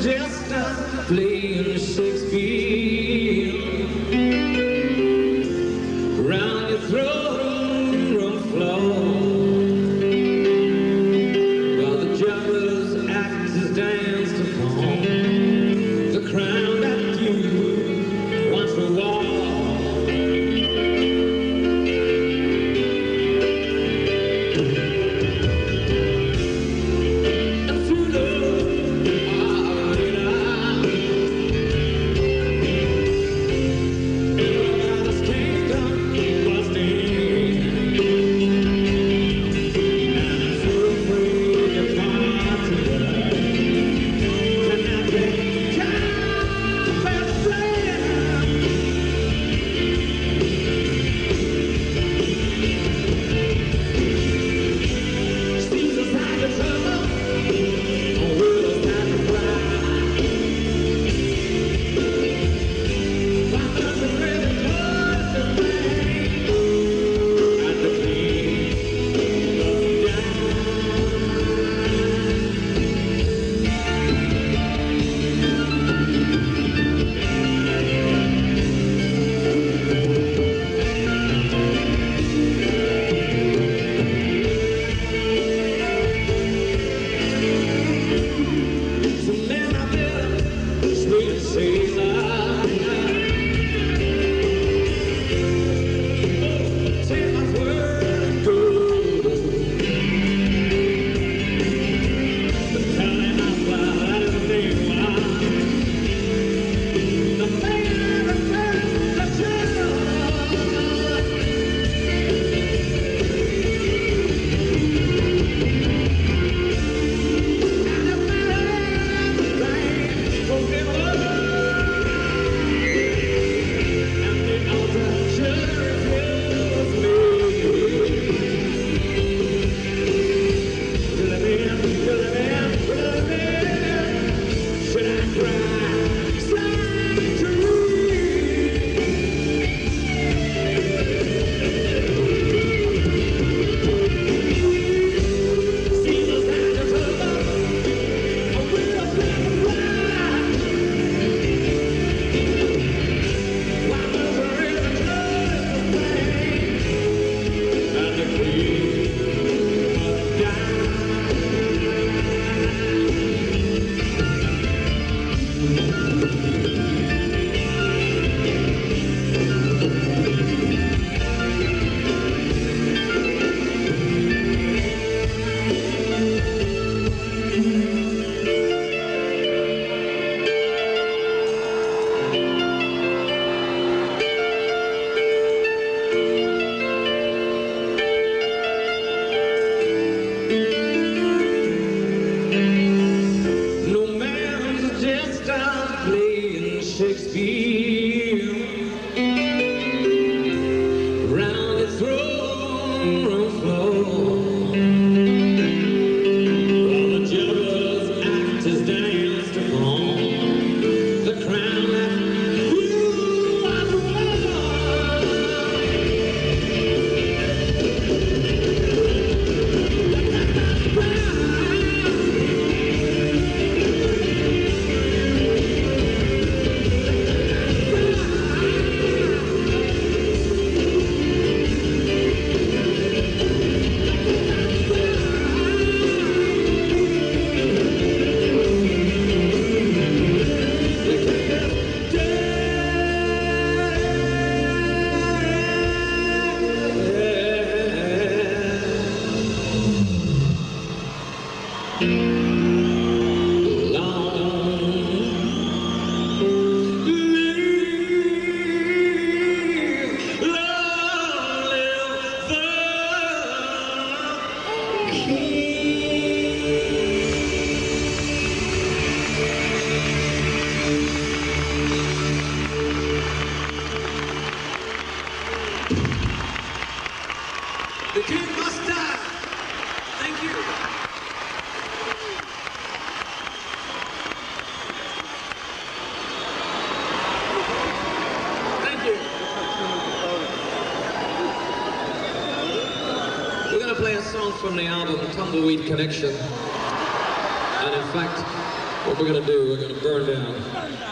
just a playing see play a song from the album Tumbleweed Connection. And in fact, what we're going to do, we're going to burn down the